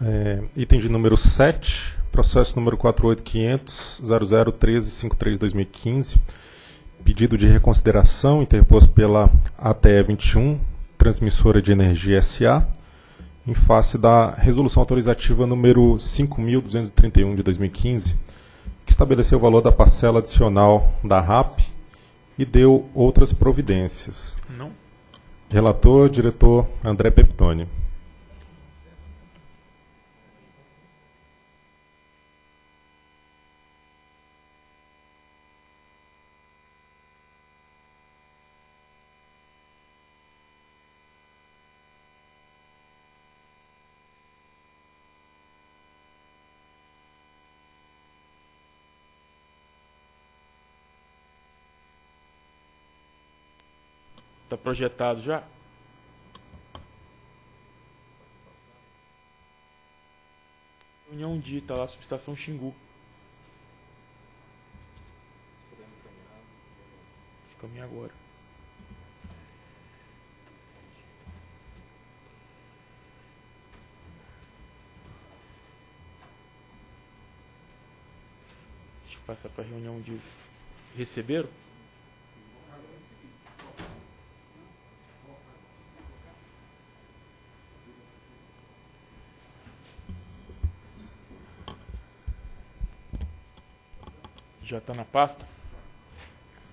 É, item de número 7, processo número 48500-001353-2015, pedido de reconsideração interposto pela ATE 21, Transmissora de Energia SA, em face da resolução autorizativa número 5.231 de 2015, que estabeleceu o valor da parcela adicional da RAP e deu outras providências. Não. Relator, diretor André Peptoni. Projetado já? União dita lá, subestação Xingu. Caminha agora. Deixa eu passar para a reunião de receberam. Já está na pasta?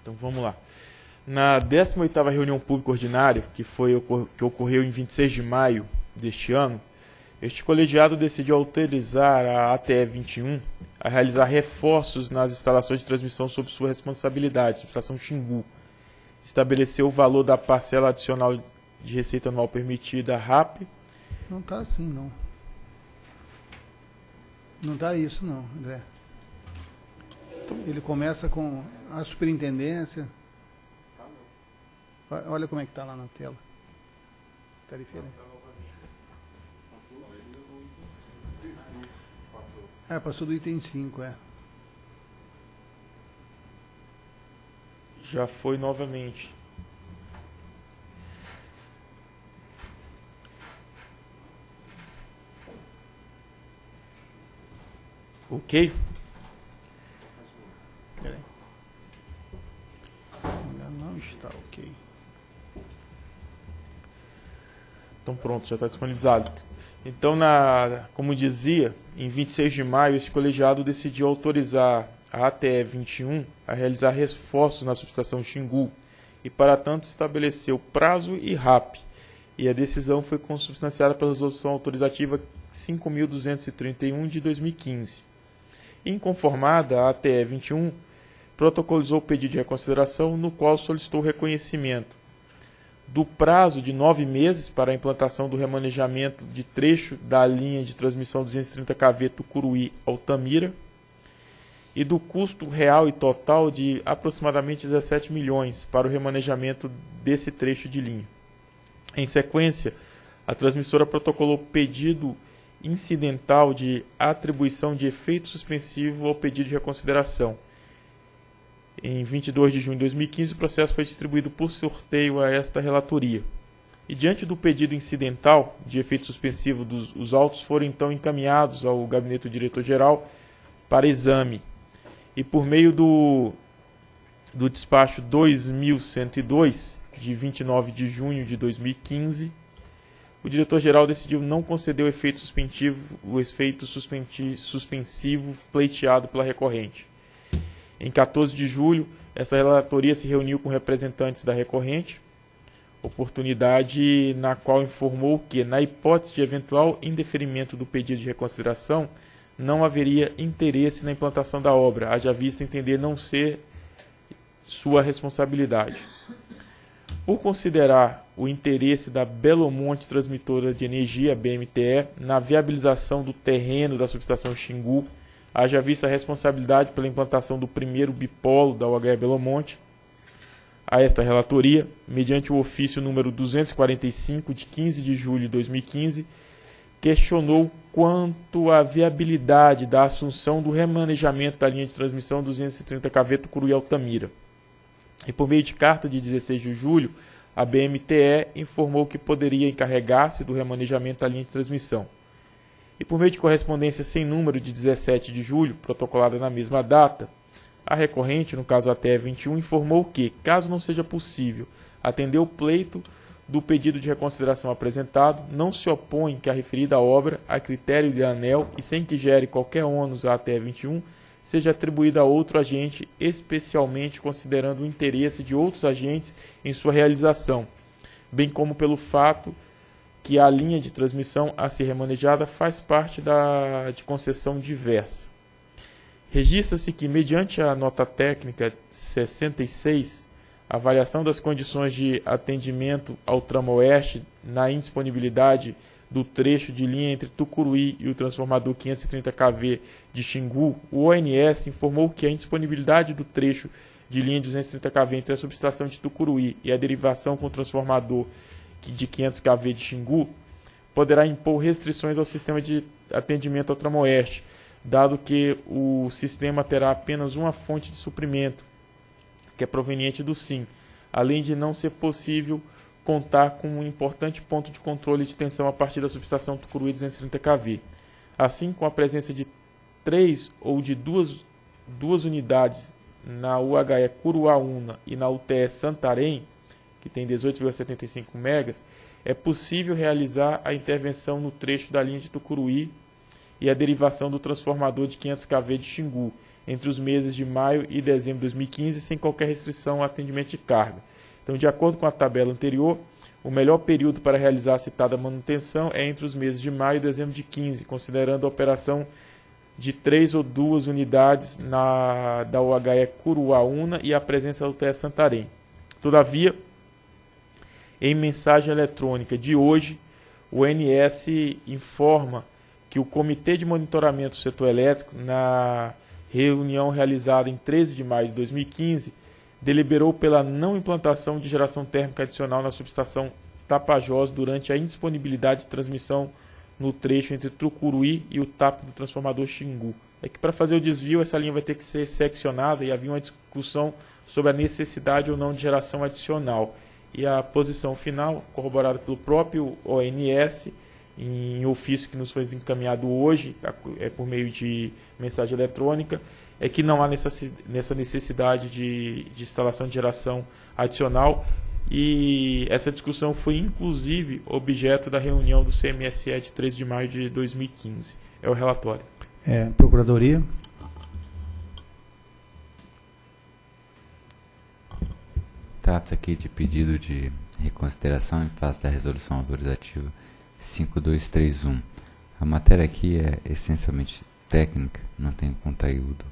Então vamos lá. Na 18ª reunião pública ordinária, que, foi, que ocorreu em 26 de maio deste ano, este colegiado decidiu autorizar a ATE 21 a realizar reforços nas instalações de transmissão sob sua responsabilidade, subestação Xingu. Estabeleceu o valor da parcela adicional de receita anual permitida RAP. Não está assim, não. Não está isso, não, André. Ele começa com a superintendência. Olha como é que está lá na tela. Está diferente. É, passou do item 5, é. Já foi novamente. Ok? Está ok. Então pronto, já está disponibilizado. Então, na, como dizia, em 26 de maio, esse colegiado decidiu autorizar a ATE 21 a realizar reforços na subestação Xingu e, para tanto, estabeleceu prazo e RAP. E a decisão foi consubstanciada pela resolução autorizativa 5.231 de 2015. Inconformada, a ATE 21 protocolizou o pedido de reconsideração, no qual solicitou reconhecimento do prazo de nove meses para a implantação do remanejamento de trecho da linha de transmissão 230 kV Tucuruí-Altamira e do custo real e total de aproximadamente 17 milhões para o remanejamento desse trecho de linha. Em sequência, a transmissora protocolou pedido incidental de atribuição de efeito suspensivo ao pedido de reconsideração em 22 de junho de 2015, o processo foi distribuído por sorteio a esta relatoria. E diante do pedido incidental de efeito suspensivo, dos, os autos foram então encaminhados ao gabinete do diretor-geral para exame. E por meio do, do despacho 2102, de 29 de junho de 2015, o diretor-geral decidiu não conceder o efeito suspensivo, o efeito suspensivo pleiteado pela recorrente. Em 14 de julho, essa relatoria se reuniu com representantes da recorrente, oportunidade na qual informou que, na hipótese de eventual indeferimento do pedido de reconsideração, não haveria interesse na implantação da obra, haja vista entender não ser sua responsabilidade. Por considerar o interesse da Belo Monte Transmitora de Energia, BMTE, na viabilização do terreno da subestação Xingu, haja vista a responsabilidade pela implantação do primeiro bipolo da UHE Belo Monte a esta relatoria, mediante o ofício número 245 de 15 de julho de 2015, questionou quanto à viabilidade da assunção do remanejamento da linha de transmissão 230 kV Tucuruí Altamira. E por meio de carta de 16 de julho, a BMTE informou que poderia encarregar-se do remanejamento da linha de transmissão. E por meio de correspondência sem número de 17 de julho, protocolada na mesma data, a recorrente, no caso até 21, informou que, caso não seja possível atender o pleito do pedido de reconsideração apresentado, não se opõe que a referida obra, a critério de ANEL e sem que gere qualquer ônus a até 21, seja atribuída a outro agente, especialmente considerando o interesse de outros agentes em sua realização, bem como pelo fato que a linha de transmissão a ser remanejada faz parte da de concessão diversa. Registra-se que, mediante a nota técnica 66, a avaliação das condições de atendimento ao tramo oeste na indisponibilidade do trecho de linha entre Tucuruí e o transformador 530 kV de Xingu, o ONS informou que a indisponibilidade do trecho de linha de 230 kV entre a subestação de Tucuruí e a derivação com o transformador de 500 kV de Xingu poderá impor restrições ao sistema de atendimento ao tramo oeste, dado que o sistema terá apenas uma fonte de suprimento, que é proveniente do SIM, além de não ser possível contar com um importante ponto de controle de tensão a partir da subestação Tucuruí 230 kV. Assim, com a presença de três ou de duas, duas unidades na UHE Curuaúna e na UTE Santarém, que tem 18,75 megas, é possível realizar a intervenção no trecho da linha de Tucuruí e a derivação do transformador de 500 kV de Xingu, entre os meses de maio e dezembro de 2015, sem qualquer restrição ao atendimento de carga. Então, de acordo com a tabela anterior, o melhor período para realizar a citada manutenção é entre os meses de maio e dezembro de 15, considerando a operação de três ou duas unidades na, da UHE Curuaúna e a presença do TE Santarém. Todavia, em mensagem eletrônica de hoje, o NS informa que o Comitê de Monitoramento do Setor Elétrico, na reunião realizada em 13 de maio de 2015, deliberou pela não implantação de geração térmica adicional na subestação Tapajós durante a indisponibilidade de transmissão no trecho entre Trucuruí e o TAP do transformador Xingu. É que para fazer o desvio essa linha vai ter que ser seccionada e havia uma discussão sobre a necessidade ou não de geração adicional. E a posição final, corroborada pelo próprio ONS, em ofício que nos foi encaminhado hoje, é por meio de mensagem eletrônica, é que não há nessa necessidade de, de instalação de geração adicional e essa discussão foi inclusive objeto da reunião do CMSE de 3 de maio de 2015. É o relatório. É, Procuradoria. Trata-se aqui de pedido de reconsideração em face da resolução autorizativa 5231. A matéria aqui é essencialmente técnica, não tem conteúdo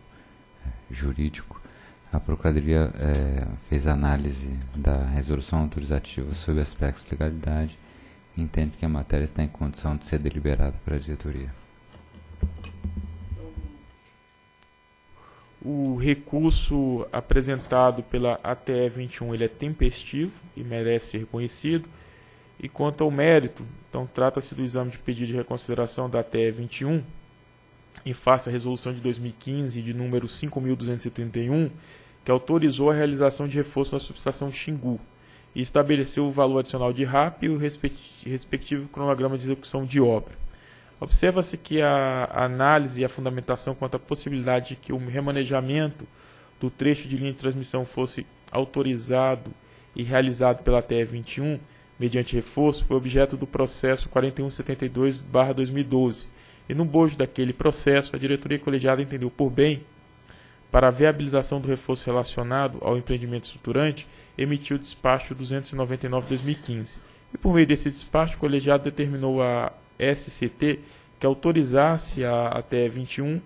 jurídico, a Procuradoria é, fez análise da resolução autorizativa sobre aspectos de legalidade e entende que a matéria está em condição de ser deliberada para a diretoria. O recurso apresentado pela ATE 21 ele é tempestivo e merece ser reconhecido. E quanto ao mérito, então trata-se do exame de pedido de reconsideração da ATE 21, em face à resolução de 2015 de número 5231, que autorizou a realização de reforço na subestação Xingu e estabeleceu o valor adicional de RAP e o respectivo cronograma de execução de obra. Observa-se que a análise e a fundamentação quanto à possibilidade de que o remanejamento do trecho de linha de transmissão fosse autorizado e realizado pela TE 21 mediante reforço foi objeto do processo 4172/2012 e no bojo daquele processo, a diretoria colegiada entendeu por bem, para a viabilização do reforço relacionado ao empreendimento estruturante, emitiu o despacho 299-2015. E por meio desse despacho, o colegiado determinou a SCT que autorizasse a até 21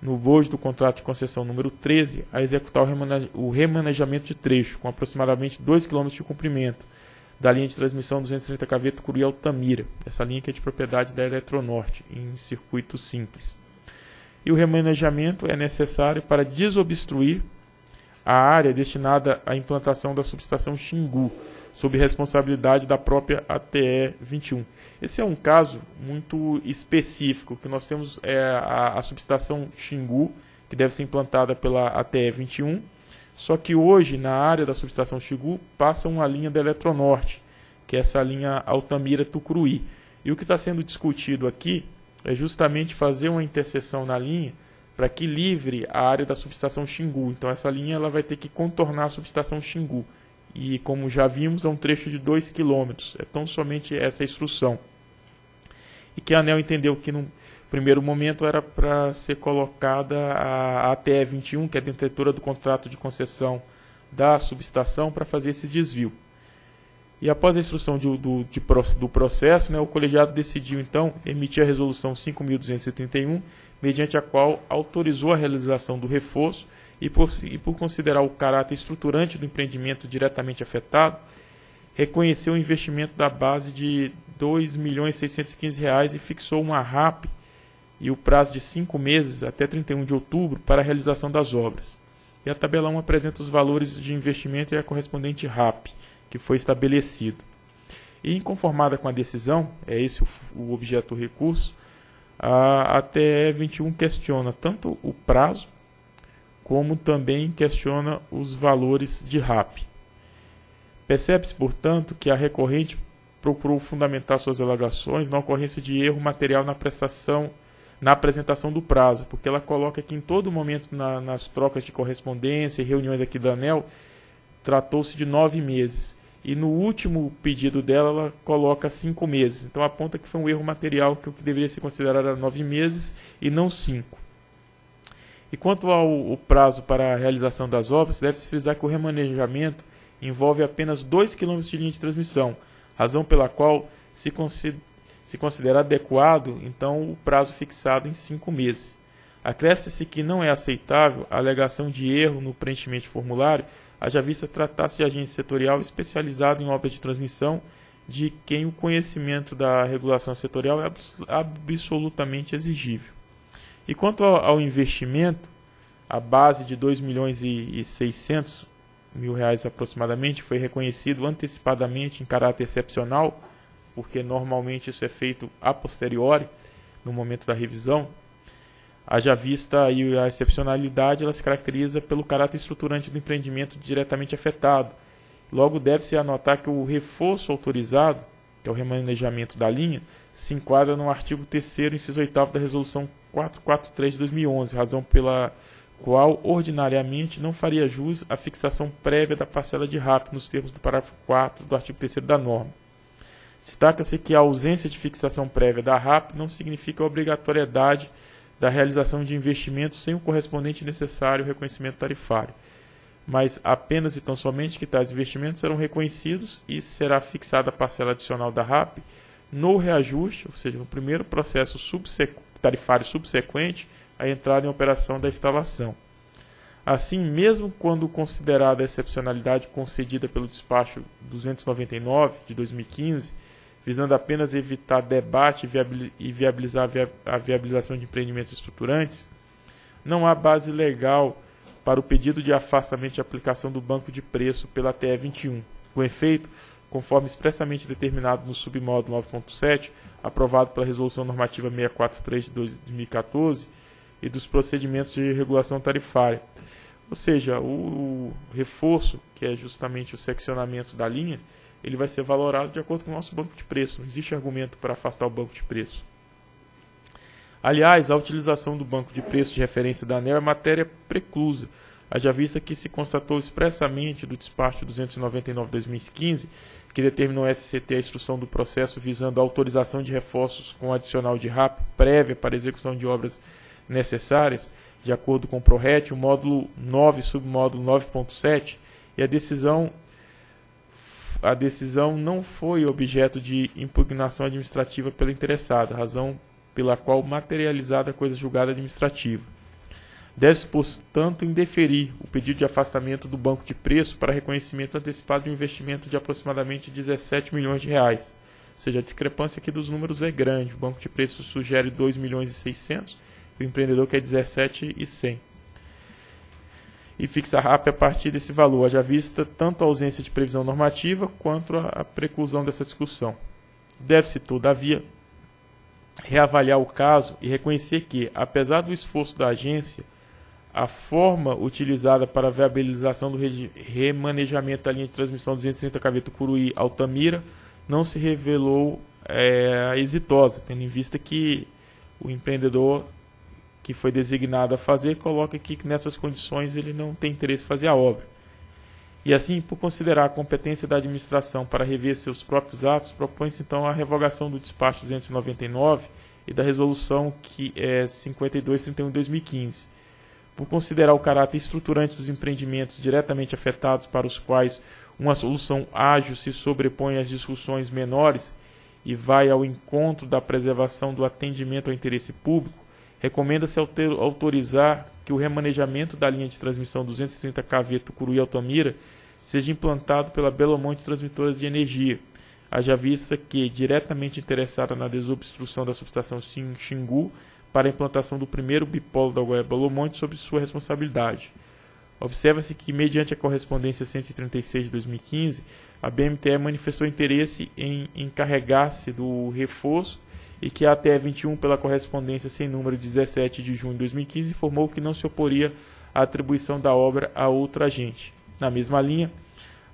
no bojo do contrato de concessão número 13 a executar o remanejamento de trecho com aproximadamente 2 km de comprimento da linha de transmissão 230 kV Tucuruí Altamira, essa linha que é de propriedade da Eletronorte, em circuito simples. E o remanejamento é necessário para desobstruir a área destinada à implantação da subestação Xingu, sob responsabilidade da própria ATE 21. Esse é um caso muito específico, que nós temos é, a, a subestação Xingu, que deve ser implantada pela ATE 21, só que hoje, na área da subestação Xigu, passa uma linha da Eletronorte, que é essa linha Altamira-Tucuruí. E o que está sendo discutido aqui é justamente fazer uma interseção na linha para que livre a área da subestação Xingu. Então essa linha ela vai ter que contornar a subestação Xingu. E como já vimos, é um trecho de 2 km. É tão somente essa instrução. E que a ANEL entendeu que no primeiro momento era para ser colocada a ATE 21, que é a detentora do contrato de concessão da subestação, para fazer esse desvio. E após a instrução de, do, de, do processo, né, o colegiado decidiu então emitir a resolução 5.231, mediante a qual autorizou a realização do reforço e por, e por considerar o caráter estruturante do empreendimento diretamente afetado, reconheceu o investimento da base de R$ 2.615 e fixou uma RAP e o prazo de cinco meses, até 31 de outubro, para a realização das obras. E a tabela 1 apresenta os valores de investimento e a correspondente RAP que foi estabelecido. E inconformada com a decisão, é esse o, o objeto do recurso, a ATE 21 questiona tanto o prazo, como também questiona os valores de RAP. Percebe-se, portanto, que a recorrente procurou fundamentar suas alegações na ocorrência de erro material na prestação na apresentação do prazo, porque ela coloca que em todo momento na, nas trocas de correspondência e reuniões aqui da ANEL tratou-se de nove meses e no último pedido dela ela coloca cinco meses. Então aponta que foi um erro material que o que deveria ser considerado era nove meses e não cinco. E quanto ao prazo para a realização das obras, deve-se frisar que o remanejamento envolve apenas 2 km de linha de transmissão, razão pela qual, se, se considerar adequado, então o prazo fixado em cinco meses. Acresce-se que não é aceitável a alegação de erro no preenchimento de formulário haja vista tratar-se de agente setorial especializado em obras de transmissão, de quem o conhecimento da regulação setorial é absolutamente exigível. E quanto ao investimento, a base de 2 milhões e 600 mil reais aproximadamente foi reconhecido antecipadamente em caráter excepcional, porque normalmente isso é feito a posteriori, no momento da revisão, Haja vista aí a excepcionalidade, ela se caracteriza pelo caráter estruturante do empreendimento diretamente afetado. Logo, deve-se anotar que o reforço autorizado, que é o remanejamento da linha, se enquadra no artigo 3 inciso 8 da Resolução 443 de 2011, razão pela qual, ordinariamente, não faria jus à fixação prévia da parcela de RAP nos termos do parágrafo 4 do artigo 3 da norma. Destaca-se que a ausência de fixação prévia da RAP não significa obrigatoriedade da realização de investimentos sem o correspondente necessário reconhecimento tarifário, mas apenas e tão somente que tais investimentos serão reconhecidos e será fixada a parcela adicional da RAP no reajuste, ou seja, no primeiro processo subsequ tarifário subsequente à entrada em operação da instalação. Assim, mesmo quando considerada a excepcionalidade concedida pelo despacho 299 de 2015, visando apenas evitar debate e viabilizar a viabilização de empreendimentos estruturantes, não há base legal para o pedido de afastamento de aplicação do banco de preço pela TE 21. Com efeito, conforme expressamente determinado no submódulo 9.7, aprovado pela Resolução Normativa 643 de 2014 e dos procedimentos de regulação tarifária. Ou seja, o, o reforço, que é justamente o seccionamento da linha, ele vai ser valorado de acordo com o nosso banco de preço. Não existe argumento para afastar o banco de preço. Aliás, a utilização do banco de preço de referência da ANEL é matéria preclusa, haja vista que se constatou expressamente do despacho 299-2015, que determinou ao SCT a instrução do processo visando a autorização de reforços com adicional de RAP prévia para execução de obras necessárias, de acordo com o PRORET, o módulo 9, submódulo 9.7, e a decisão a decisão não foi objeto de impugnação administrativa pelo interessado, razão pela qual materializada a coisa julgada administrativa. Deve-se, portanto, indeferir o pedido de afastamento do banco de preço para reconhecimento antecipado de um investimento de aproximadamente 17 milhões de reais. Ou seja, a discrepância aqui dos números é grande. O banco de preço sugere 2 milhões e 600, o empreendedor quer 17 e 100 e fixa a RAP a partir desse valor, haja vista tanto a ausência de previsão normativa quanto a preclusão dessa discussão. Deve-se, todavia, reavaliar o caso e reconhecer que, apesar do esforço da agência, a forma utilizada para a viabilização do remanejamento da linha de transmissão 230 kV Curuí Altamira não se revelou é, exitosa, tendo em vista que o empreendedor que foi designado a fazer coloca aqui que nessas condições ele não tem interesse em fazer a obra. E assim, por considerar a competência da administração para rever seus próprios atos, propõe-se então a revogação do despacho 299 e da resolução que é 5231 de 2015. Por considerar o caráter estruturante dos empreendimentos diretamente afetados para os quais uma solução ágil se sobrepõe às discussões menores e vai ao encontro da preservação do atendimento ao interesse público, recomenda-se autorizar que o remanejamento da linha de transmissão 230 kV Tucuruí Altamira seja implantado pela Belo Monte Transmissora de Energia, haja vista que, diretamente interessada na desobstrução da subestação Xingu para a implantação do primeiro bipolo da Goiás Belo Monte sob sua responsabilidade. Observa-se que, mediante a correspondência 136 de 2015, a BMTE manifestou interesse em encarregar-se do reforço e que a ATE 21, pela correspondência sem número 17 de junho de 2015, informou que não se oporia à atribuição da obra a outro agente. Na mesma linha,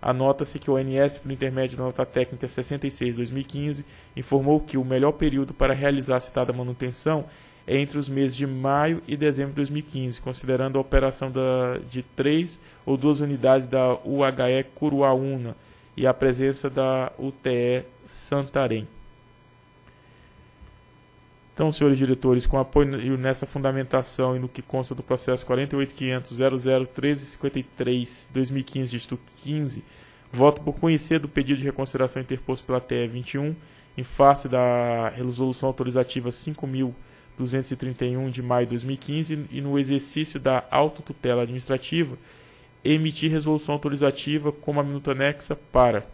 anota-se que o ONS, por intermédio da nota técnica 66 de 2015, informou que o melhor período para realizar a citada manutenção é entre os meses de maio e dezembro de 2015, considerando a operação da, de três ou duas unidades da UHE Curuaúna e a presença da UTE Santarém. Então, senhores diretores, com apoio nessa fundamentação e no que consta do processo 48.500.00.1353.2015, dígito 15, voto por conhecer do pedido de reconsideração interposto pela TE 21, em face da resolução autorizativa 5.231 de maio de 2015 e no exercício da autotutela administrativa, emitir resolução autorizativa como a minuta anexa para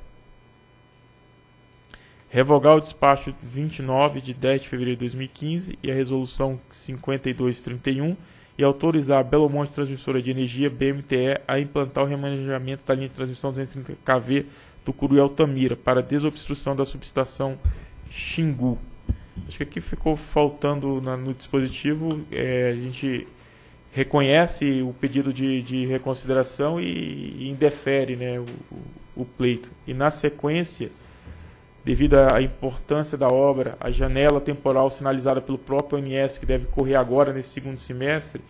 revogar o despacho 29 de 10 de fevereiro de 2015 e a resolução 5231 e autorizar a Belo Monte Transmissora de Energia, BMTE, a implantar o remanejamento da linha de transmissão 230 kV do Curuí Altamira para desobstrução da subestação Xingu. Acho que aqui ficou faltando na, no dispositivo, é, a gente reconhece o pedido de, de reconsideração e, e indefere né, o, o, o pleito. E na sequência devido à importância da obra, a janela temporal sinalizada pelo próprio ONS, que deve correr agora nesse segundo semestre,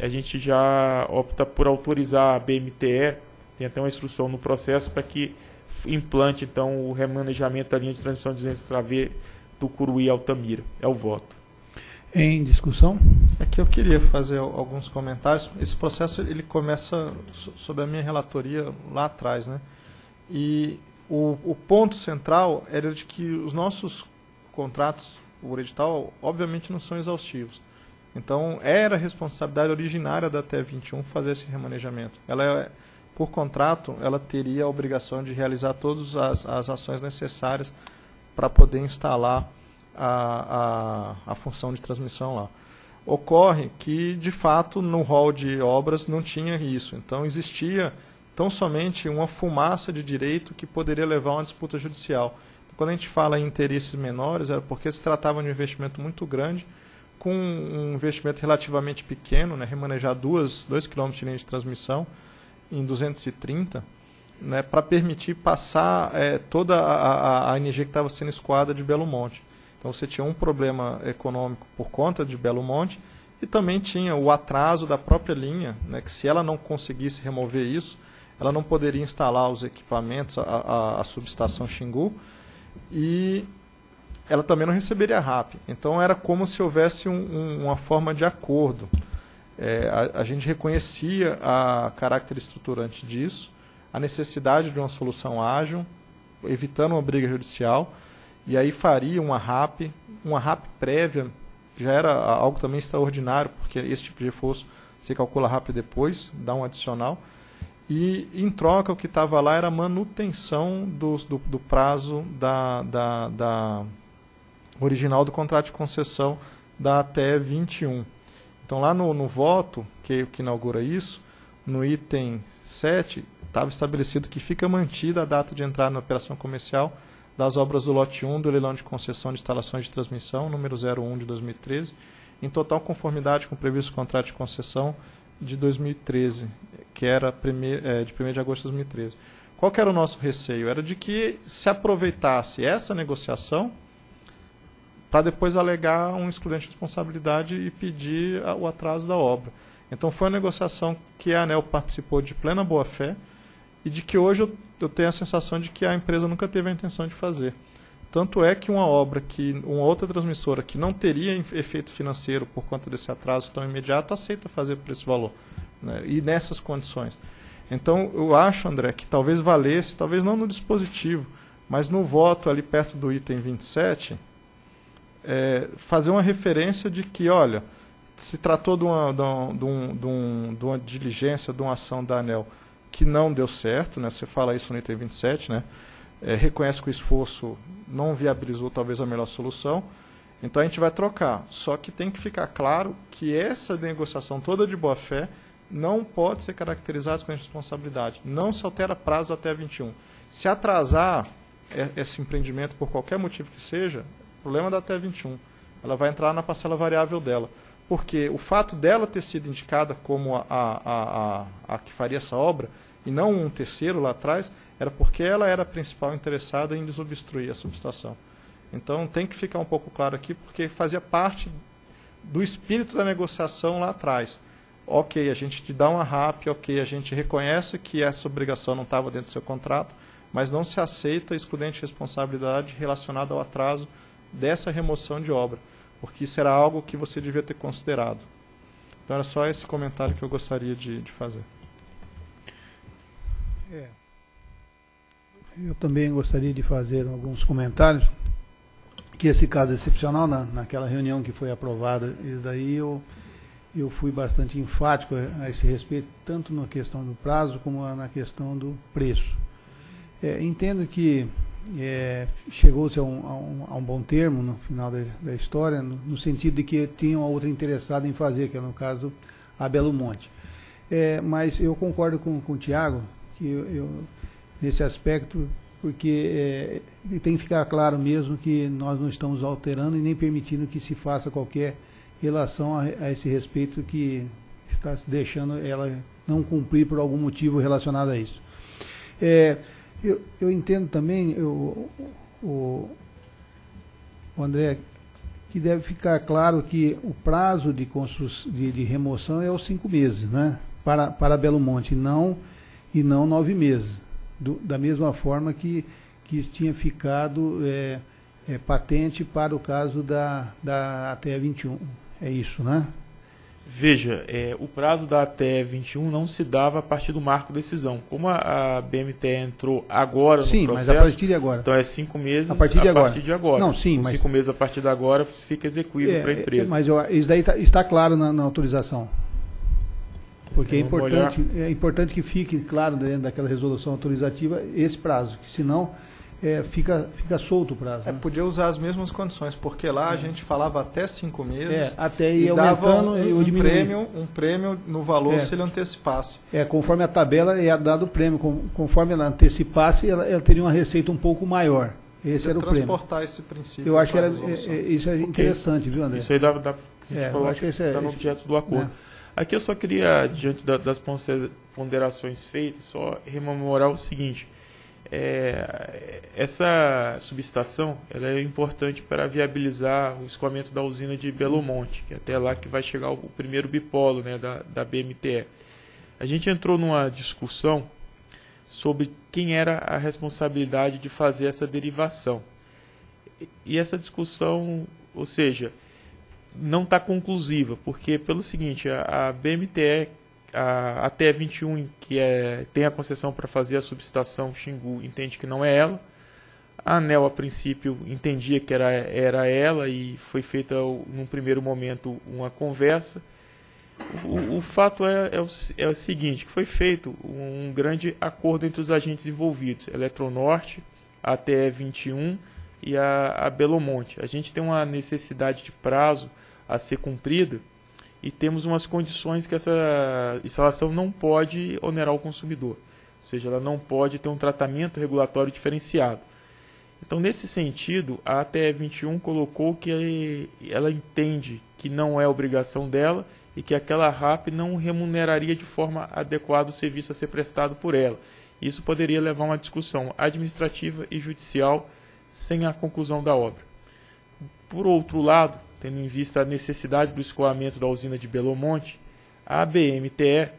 a gente já opta por autorizar a BMTE, tem até uma instrução no processo para que implante então o remanejamento da linha de transmissão de 200 kV do Curuí Altamira. É o voto. Em discussão? Aqui eu queria fazer alguns comentários. Esse processo ele começa sob a minha relatoria lá atrás, né? E o, o ponto central era de que os nossos contratos, o edital, obviamente não são exaustivos. Então, era responsabilidade originária da TE21 fazer esse remanejamento. Ela por contrato, ela teria a obrigação de realizar todas as, as ações necessárias para poder instalar a, a, a função de transmissão lá. Ocorre que, de fato, no rol de obras não tinha isso. Então, existia tão somente uma fumaça de direito que poderia levar a uma disputa judicial. Quando a gente fala em interesses menores, é porque se tratava de um investimento muito grande, com um investimento relativamente pequeno, né, remanejar 2 km de linha de transmissão em 230, né, para permitir passar é, toda a, a, a, energia que estava sendo escoada de Belo Monte. Então você tinha um problema econômico por conta de Belo Monte e também tinha o atraso da própria linha, né, que se ela não conseguisse remover isso, ela não poderia instalar os equipamentos, a, a, a subestação Xingu, e ela também não receberia RAP. Então era como se houvesse um, um, uma forma de acordo. É, a, a, gente reconhecia a caráter estruturante disso, a necessidade de uma solução ágil, evitando uma briga judicial, e aí faria uma RAP, uma RAP prévia, já era algo também extraordinário, porque esse tipo de reforço você calcula RAP depois, dá um adicional, e em troca o que estava lá era a manutenção do, do, do prazo da, da, da, original do contrato de concessão da até 21. Então lá no, no voto que, que inaugura isso, no item 7, estava estabelecido que fica mantida a data de entrada na operação comercial das obras do lote 1 do leilão de concessão de instalações de transmissão, número 01 de 2013, em total conformidade com o previsto contrato de concessão de 2013, que era primeir, é, de 1 de agosto de 2013. Qual era o nosso receio? Era de que se aproveitasse essa negociação para depois alegar um excludente de responsabilidade e pedir o atraso da obra. Então foi uma negociação que a ANEL participou de plena boa-fé e de que hoje eu, eu tenho a sensação de que a empresa nunca teve a intenção de fazer. Tanto é que uma obra que uma outra transmissora que não teria efeito financeiro por conta desse atraso tão imediato aceita fazer por esse valor né, e nessas condições. Então eu acho, André, que talvez valesse, talvez não no dispositivo, mas no voto ali perto do item 27, é, fazer uma referência de que, olha, se tratou de uma, de, um, de, um, de uma diligência, de uma ação da ANEL que não deu certo, né? Você fala isso no item 27, né? É, reconhece que o esforço não viabilizou talvez a melhor solução. Então a gente vai trocar. Só que tem que ficar claro que essa negociação toda de boa fé não pode ser caracterizada com responsabilidade. Não se altera prazo até 21. Se atrasar esse empreendimento por qualquer motivo que seja, problema da até 21. Ela vai entrar na parcela variável dela. Porque o fato dela ter sido indicada como a, a, a, a que faria essa obra, e não um terceiro lá atrás, era porque ela era a principal interessada em desobstruir a subestação. Então tem que ficar um pouco claro aqui, porque fazia parte do espírito da negociação lá atrás. Ok, a gente te dá uma RAP, ok, a gente reconhece que essa obrigação não estava dentro do seu contrato, mas não se aceita excludente de responsabilidade relacionada ao atraso dessa remoção de obra, porque isso era algo que você devia ter considerado. Então era só esse comentário que eu gostaria de, de fazer. É. Eu também gostaria de fazer alguns comentários. Que esse caso é excepcional, na, naquela reunião que foi aprovada, isso daí eu, eu fui bastante enfático a, esse respeito, tanto na questão do prazo como na questão do preço. É, entendo que é, chegou-se a, um, a, um, a um, bom termo no final da, da história, no, no, sentido de que tinha uma outra interessada em fazer, que é no caso a Belo Monte. É, mas eu concordo com, com o Tiago, que eu, eu, nesse aspecto, porque é, tem que ficar claro mesmo que nós não estamos alterando e nem permitindo que se faça qualquer relação a, a esse respeito que está se deixando ela não cumprir por algum motivo relacionado a isso. É, eu, eu entendo também, eu, o, o André, que deve ficar claro que o prazo de, de, de remoção é os cinco meses, né? Para, para Belo Monte, não, e não nove meses. Do, da mesma forma que, que tinha ficado é, é, patente para o caso da, da ATE 21. É isso, né? Veja, é, o prazo da ATE 21 não se dava a partir do marco decisão. Como a, a BMT entrou agora sim, no processo... Sim, mas a partir de agora. Então é cinco meses a partir de, a agora. Partir de agora. Não, sim, mas... Cinco meses a partir de agora fica execuível é, para a é, empresa. Mas eu, isso daí tá, está claro na, na autorização. Porque é importante, é importante que fique claro dentro daquela resolução autorizativa esse prazo, que senão é, fica, fica solto o prazo. É, né? Podia usar as mesmas condições, porque lá a é. gente falava até cinco meses. É, até ir aumentando um, e um prêmio, um prêmio no valor é. se ele antecipasse. É, conforme a tabela é dado o prêmio, conforme ela antecipasse, ela, ela teria uma receita um pouco maior. Esse era o prêmio. transportar esse princípio. Eu acho que era, é, é, isso é interessante, viu, André? Isso aí dá, dá, a gente é, coloca, acho que esse é, tá no objeto do acordo. Né? Aqui eu só queria, diante da, das ponderações feitas, só rememorar o seguinte. É, essa subestação ela é importante para viabilizar o escoamento da usina de Belo Monte, que é até lá que vai chegar o, o primeiro bipolo né, da, da BMTE. A gente entrou numa discussão sobre quem era a responsabilidade de fazer essa derivação. E essa discussão, ou seja, não está conclusiva, porque pelo seguinte, a, a BMTE a, a TE21, que é, tem a concessão para fazer a subestação Xingu, entende que não é ela. A ANEL, a princípio, entendia que era, era ela e foi feita, num primeiro momento, uma conversa. O, o fato é, é, o, é o seguinte, foi feito um grande acordo entre os agentes envolvidos, Eletronorte, a TE21 e a, a Belo Monte. A gente tem uma necessidade de prazo a ser cumprida, e temos umas condições que essa instalação não pode onerar o consumidor, ou seja, ela não pode ter um tratamento regulatório diferenciado. Então, nesse sentido, a ATE 21 colocou que ela entende que não é obrigação dela e que aquela RAP não remuneraria de forma adequada o serviço a ser prestado por ela. Isso poderia levar a uma discussão administrativa e judicial sem a conclusão da obra. Por outro lado, tendo em vista a necessidade do escoamento da usina de Belo Monte, a BMTE,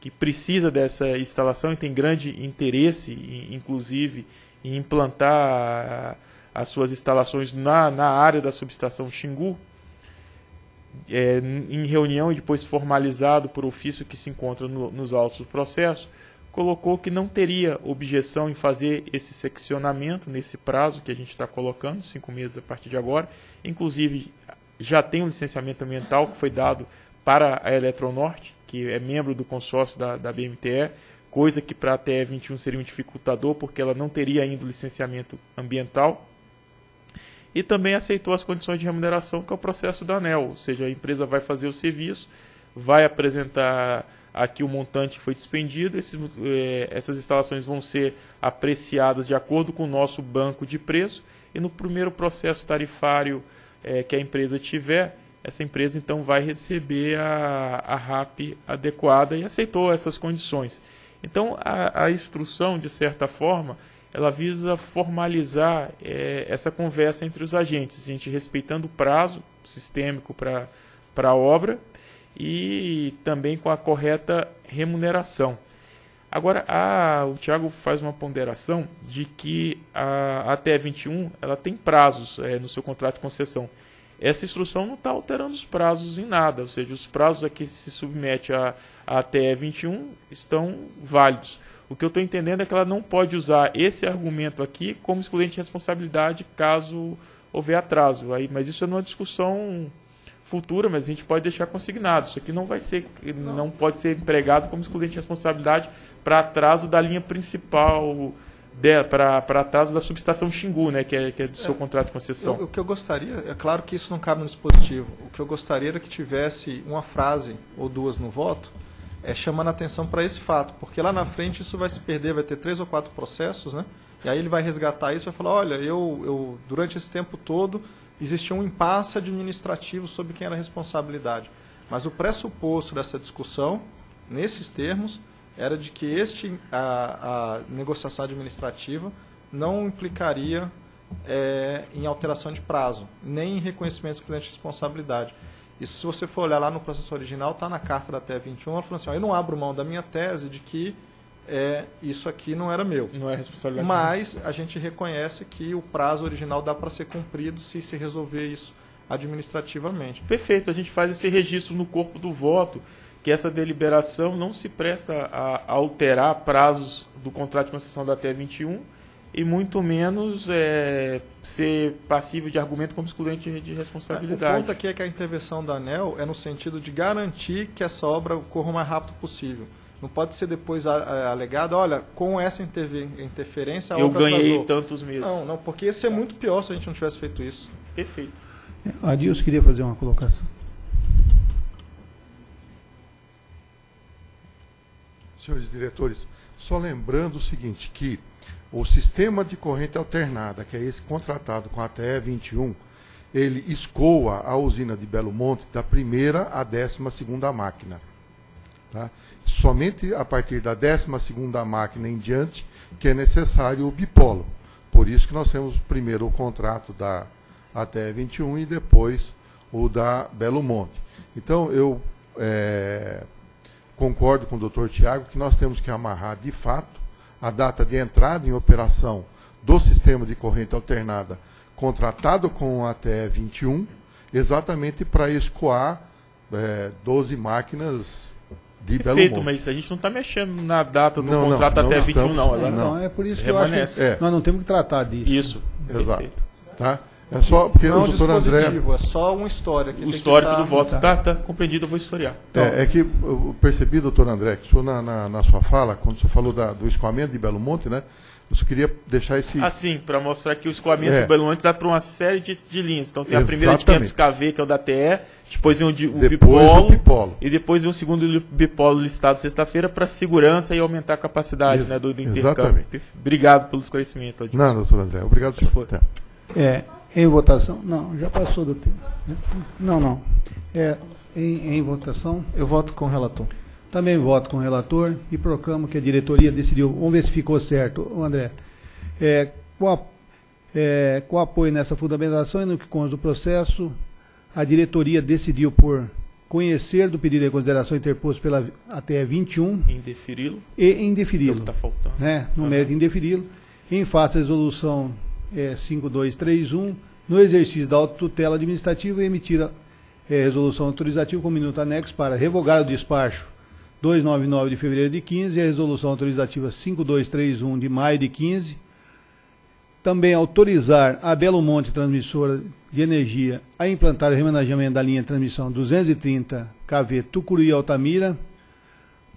que precisa dessa instalação e tem grande interesse, inclusive, em implantar as suas instalações na, na área da subestação Xingu, é, em reunião e depois formalizado por ofício que se encontra no, nos autos do processo, colocou que não teria objeção em fazer esse seccionamento nesse prazo que a gente está colocando, cinco meses a partir de agora. Inclusive, já tem um licenciamento ambiental que foi dado para a Eletronorte, que é membro do consórcio da, da BMTE, coisa que para a TE 21 seria um dificultador, porque ela não teria ainda o licenciamento ambiental. E também aceitou as condições de remuneração, que é o processo da ANEL, ou seja, a empresa vai fazer o serviço, vai apresentar aqui o montante foi despendido, esses, eh, essas instalações vão ser apreciadas de acordo com o nosso banco de preço, e no primeiro processo tarifário eh, que a empresa tiver, essa empresa então vai receber a, a RAP adequada e aceitou essas condições. Então a, a instrução, de certa forma, ela visa formalizar é, essa conversa entre os agentes, a gente respeitando o prazo sistêmico para a obra e também com a correta remuneração. Agora, a, o Tiago faz uma ponderação de que a, a TE21 ela tem prazos é, no seu contrato de concessão. Essa instrução não está alterando os prazos em nada, ou seja, os prazos a que se submete a, a TE21 estão válidos. O que eu estou entendendo é que ela não pode usar esse argumento aqui como excludente de responsabilidade caso houver atraso. Aí, mas isso é uma discussão futura, mas a gente pode deixar consignado. Isso aqui não vai ser, não pode ser empregado como excludente de responsabilidade para atraso da linha principal para atraso da subestação Xingu, né, que é, que é do seu é, contrato de concessão. Eu, o que eu gostaria, é claro que isso não cabe no dispositivo, o que eu gostaria era que tivesse uma frase ou duas no voto é, chamando a atenção para esse fato, porque lá na frente isso vai se perder, vai ter três ou quatro processos, né? E aí ele vai resgatar isso e vai falar, olha, eu, eu durante esse tempo todo existia um impasse administrativo sobre quem era a responsabilidade. Mas o pressuposto dessa discussão, nesses termos, era de que este, a, a negociação administrativa não implicaria é, em alteração de prazo, nem em reconhecimento do cliente de responsabilidade. Isso, se você for olhar lá no processo original, está na carta da TE 21, ela falou assim, ó, eu não abro mão da minha tese de que é, isso aqui não era meu. Não é responsabilidade. Mas a gente reconhece que o prazo original dá para ser cumprido se se resolver isso administrativamente. Perfeito, a gente faz esse registro no corpo do voto, que essa deliberação não se presta a alterar prazos do contrato de concessão da TE 21 e muito menos é, ser passível de argumento como excludente de responsabilidade. O ponto aqui é que a intervenção da ANEL é no sentido de garantir que essa obra ocorra o mais rápido possível. Não pode ser depois alegado, olha, com essa interferência a Eu ganhei atrasou. tantos meses. Não, não, porque ia ser muito pior se a gente não tivesse feito isso. Perfeito. Adilson queria fazer uma colocação. Senhores diretores, só lembrando o seguinte, que o sistema de corrente alternada, que é esse contratado com a TE 21, ele escoa a usina de Belo Monte da primeira à décima segunda máquina. Tá? Somente a partir da 12 máquina em diante que é necessário o bipolo. Por isso que nós temos primeiro o contrato da ATE 21 e depois o da Belo Monte. Então, eu é, concordo com o doutor Tiago que nós temos que amarrar de fato a data de entrada em operação do sistema de corrente alternada contratado com a ATE 21, exatamente para escoar é, 12 máquinas de Perfeito, Belo mas a gente não está mexendo na data do não, contrato não, até não 21, estamos, não. Ela não. é por isso que Remanece. eu acho que é. nós não temos que tratar disso. Isso. Exato. Perfeito. Tá? É só porque não o doutor André. É só uma história. o histórico do voto está tá compreendido, eu vou historiar. Então, é, é, que eu percebi, doutor André, que o senhor, na, na, na sua fala, quando o senhor falou da, do escoamento de Belo Monte, né? Eu só queria deixar esse. Assim, para mostrar que o escoamento é. do Belo Monte dá para uma série de, de linhas. Então tem a primeira de 500 KV, que é o da TE, depois vem o, de, o, depois bipolo, o bipolo, e depois vem o segundo bipolo listado sexta-feira para segurança e aumentar a capacidade né, do, do intercâmbio. Exatamente. Obrigado pelos conhecimentos. Não, doutor André, obrigado, senhor. É, em votação? Não, já passou do tempo. Né? Não, não. É, em, em votação? Eu voto com o relator. Também voto com o relator e proclamo que a diretoria decidiu. Vamos ver se ficou certo, André. É, a, É, com apoio nessa fundamentação e no que consta do processo, a diretoria decidiu por conhecer do pedido de reconsideração interposto pela ATE 21 Indeferi-lo. e indeferi-lo. Está faltando. né, no Aham. mérito indeferi-lo, em face à resolução é, 5231, no exercício da autotutela administrativa, emitida é, resolução autorizativa com minuto anexo para revogar o despacho 299 de fevereiro de 15 e a resolução autorizativa 5231 de maio de 15. Também autorizar a Belo Monte Transmissora de Energia a implantar o remanejamento da linha de transmissão 230 kV Tucuruí Altamira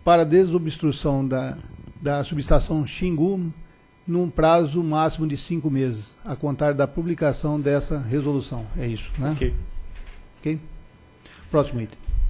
para desobstrução da, da subestação Xingu num prazo máximo de cinco meses, a contar da publicação dessa resolução. É isso, né? Ok. Ok? Próximo item.